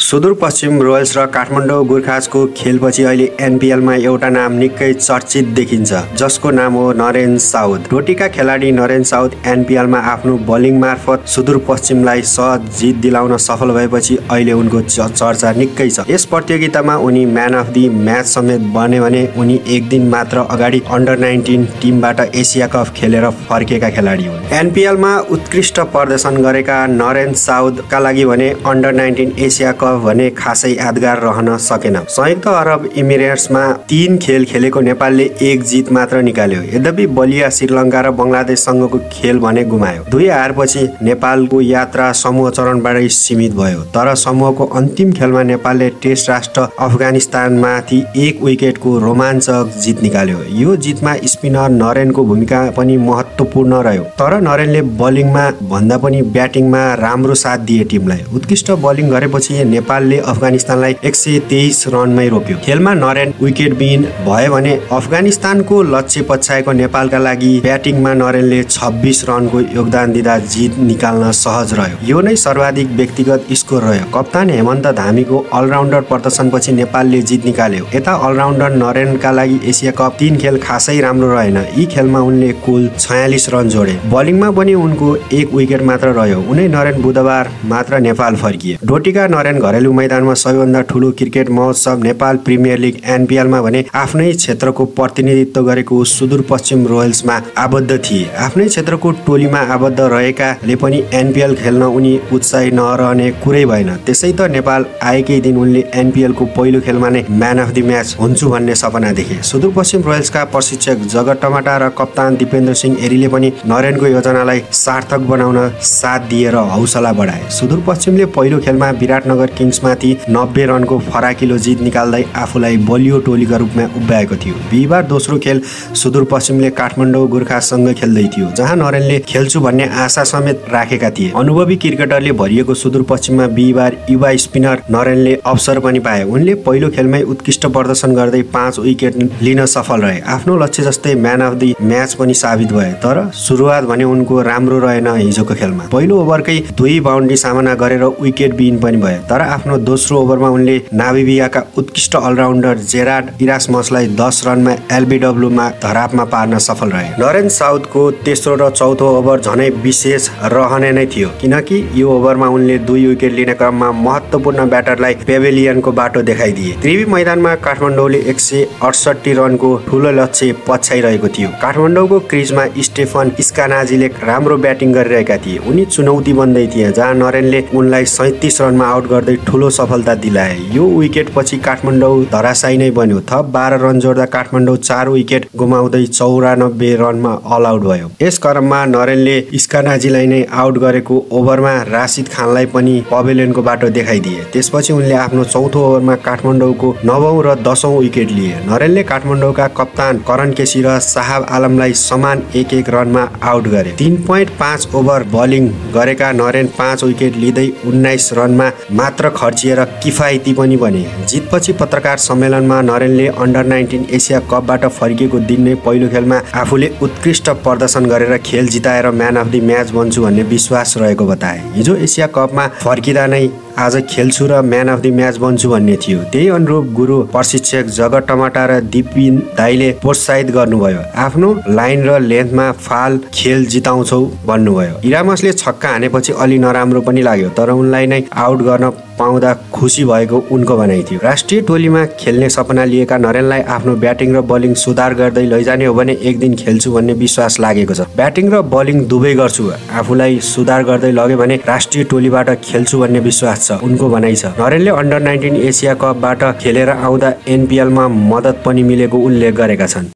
Sudurpashchim royals र काठमाडौँ गोर्खाजको खेलपछि अहिले एनपिएलमा एउटा नाम निकै चर्चित देखिन्छ जसको नाम हो नरेन साउद रोटीका खेलाडी नरेन साउद एनपिएलमा आफ्नो बलिङ मार्फत सुदूरपश्चिमलाई सहज जित दिलाउन सफल भएपछि अहिले उनको चर्चा निकै छ। यस प्रतियोगितामा उनी म्यान अफ दि म्याच समेत बने भने उनी एक दिन मात्र अगाडि अन्डर नाइन्टिन टिमबाट एसिया कप खेलेर फर्केका खेलाडी हुन्। एनपिएलमा उत्कृष्ट प्रदर्शन गरेका नरेन साउदका लागि भने अन्डर नाइन्टिन एसिया कप भने खासै यादगार रहन सकेन। संयुक्त अरब इमिरेट्समा तीन खेल खेलेको नेपालले एक जित मात्र निकाल्यो। यद्यपि बलिया श्रीलङ्का र बङ्गलादेशसँगको खेल भने गुमायो। दुई हारपछि नेपालको यात्रा समूह चरणबाटै सीमित भयो। तर समूहको अन्तिम खेलमा नेपालले टेस्ट राष्ट्र अफगानिस्तानमाथि एक विकेटको रोमाञ्चक जित निकाल्यो। यो जितमा स्पिनर नरेनको भूमिका पनि महत्त्वपूर्ण रह्यो। तर नरेनले बलिङमा भन्दा पनि ब्याटिङमा राम्रो साथ दिए टिमलाई। उत्कृष्ट बलिङ गरेपछि नेपालले अफगानिस्तानलाई एक सय तेइस रनमै रोक्यो खेलमा नरेन विकेट विन भयो भने अफगानिस्तानको लक्ष्य पछ्याएको नेपालका लागि ब्याटिङमा नरेनले छब्बिस रनको योगदान दिँदा जित निकाल्न सहज रह्यो। यो नै सर्वाधिक व्यक्तिगत स्कोर रह्यो। कप्तान हेमन्त धामीको अलराउन्डर प्रदर्शनपछि नेपालले जित निकाल्यो। यता अलराउन्डर नरेनका लागि एसिया कप तीन खेल खासै राम्रो रहेन। यी खेलमा उनले कुल छयालिस रन जोडे। बलिङमा पनि उनको एक विकेट मात्र रह्यो। उनै नरेन बुधबार मात्र नेपाल फर्किए डोटिका नरेन घरेलु मैदानमा सबैभन्दा ठुलो क्रिकेट महोत्सव नेपाल प्रिमियर लिग एनपिएलमा भने आफ्नै क्षेत्रको प्रतिनिधित्व गरेको सुदूरपश्चिम रोयल्समा आबद्ध थिए। आफ्नै क्षेत्रको टोलीमा आबद्ध रहेकाले पनि एनपिएल खेल्न उनी उत्साही नरहने कुरै भएन। त्यसै त नेपाल आएकै दिन उनले एनपिएलको पहिलो खेलमा नै म्यान अफ दि म्याच हुन्छु भन्ने सपना देखे। सुदूरपश्चिम रोयल्सका प्रशिक्षक जगत टमाटा र कप्तान दिपेन्द्र सिंह एरीले पनि नरेनको योजनालाई सार्थक बनाउन साथ दिएर हौसला बढाए। सुदूरपश्चिमले पहिलो खेलमा विराटनगर किङ्समाथि नब्बे रनको फराकिलो जित निकाल्दै आफूलाई बलियो टोलीका रूपमा उभ्याएको थियो। बिहिबार दोस्रो खेल सुदूरपश्चिमले काठमाडौँ गोर्खासँग खेल्दै थियो जहाँ नरेनले खेल्छु भन्ने आशा समेत राखेका थिए। अनुभवी क्रिकेटरले भरिएको सुदूरपश्चिममा बिहिबार युवा स्पिनर नरेनले अवसर पनि पाए। उनले पहिलो खेलमै उत्कृष्ट प्रदर्शन गर्दै पाँच विकेट लिन सफल रहे। आफ्नो लक्ष्य जस्तै म्यान अफ दि म्याच पनि साबित भए तर सुरुवात भने उनको राम्रो रहेन हिजोको खेलमा। पहिलो ओभरकै दुई बााउन्ड्री सामना गरेर विकेट बिन पनि भयो तर आफ्नो दोस्रो ओभरमा उनले नाभिबियाका उत्कृष्ट अलराउन्डर जेराड इरासमसलाई दस रनमा एलबिडब्लुमा धरापमा पार्न सफल रहे। नरेन साउथको तेस्रो र चौथो ओभर झनै विशेष रहने नै थियो किनकि यो ओभरमा उनले दुई विकेट लिने क्रममा महत्त्वपूर्ण ब्याटरलाई पेभेलियनको बाटो देखाइदिए। त्रिवी मैदानमा काठमाडौँले एक सय अडसठी रनको ठुलो लक्ष्य पछ्याइरहेको थियो। काठमाडौँको क्रिजमा स्टेफन इस्कानाजीले राम्रो ब्याटिङ गरिरहेका थिए। उनी चुनौती बन्दै थिए जहाँ नरेनले उनलाई सैतिस रनमा आउट गर्दै ठुलो सफलता दिलाए। यो विकेट पछि काठमाडौँ धराशायी नै बन्यो। थप बाह्र रन जोड्दा काठमाडौँ चार विकेट गुमाउँदै चौरानब्बे रनमा अल आउट भयो। यस क्रममा नरेनले इस्कानाजीलाई नै आउट गरेको ओभरमा राशिद खानलाई पनि पवेलियनको बाटो देखाइदिए। त्यसपछि उनले आफ्नो चौथो ओभरमा काठमाडौँको नवौँ र दसौँ विकेट लिए। नरेनले काठमाडौँका कप्तान करण केसी र साहब आलमलाई समान एक एक रनमा आउट गरे। तिन पोइन्ट पाँच ओभर बलिङ गरेका नरेन पाँच विकेट लिँदै उन्नाइस रनमा मात्र खर्चिएर किफायती पनि बने। जितपछि पत्रकार सम्मेलनमा नरेनले अन्डर नाइन्टिन एसिया कपबाट फर्किएको दिन नै पहिलो खेलमा आफूले उत्कृष्ट प्रदर्शन गरेर खेल जिताएर म्यान अफ दि म्याच बन्छु भन्ने विश्वास रहेको बताए। हिजो एसिया कपमा फर्किँदा नै आज खेल्छु र म्यान अफ दि म्याच बन्छु भन्ने थियो। त्यही अनुरूप गुरु प्रशिक्षक जगत टमाटा र दिपिन दाईले प्रोत्साहित गर्नुभयो। आफ्नो लाइन र लेन्थमा फाल खेल जिताउँछौ भन्नुभयो। इरामसले छक्का हानेपछि अलि नराम्रो पनि लाग्यो तर उनलाई नै आउट गर्न पाउँदा खुसी भएको उनको भनाइ थियो। राष्ट्रिय टोलीमा खेल्ने सपना लिएका नरेनलाई आफ्नो ब्याटिङ र बलिङ सुधार गर्दै लैजाने हो भने एक दिन खेल्छु भन्ने विश्वास लागेको छ। ब्याटिङ र बलिङ दुवै गर्छु। आफूलाई सुधार गर्दै लग्यो भने राष्ट्रिय टोलीबाट खेल्छु भन्ने विश्वास छ। उनको भनाइ छ। नरेनले अन्डर नाइन्टिन एसिया कपबाट खेलेर आउँदा एनपिएलमा मद्दत पनि मिलेको उल्लेख गरेका छन्।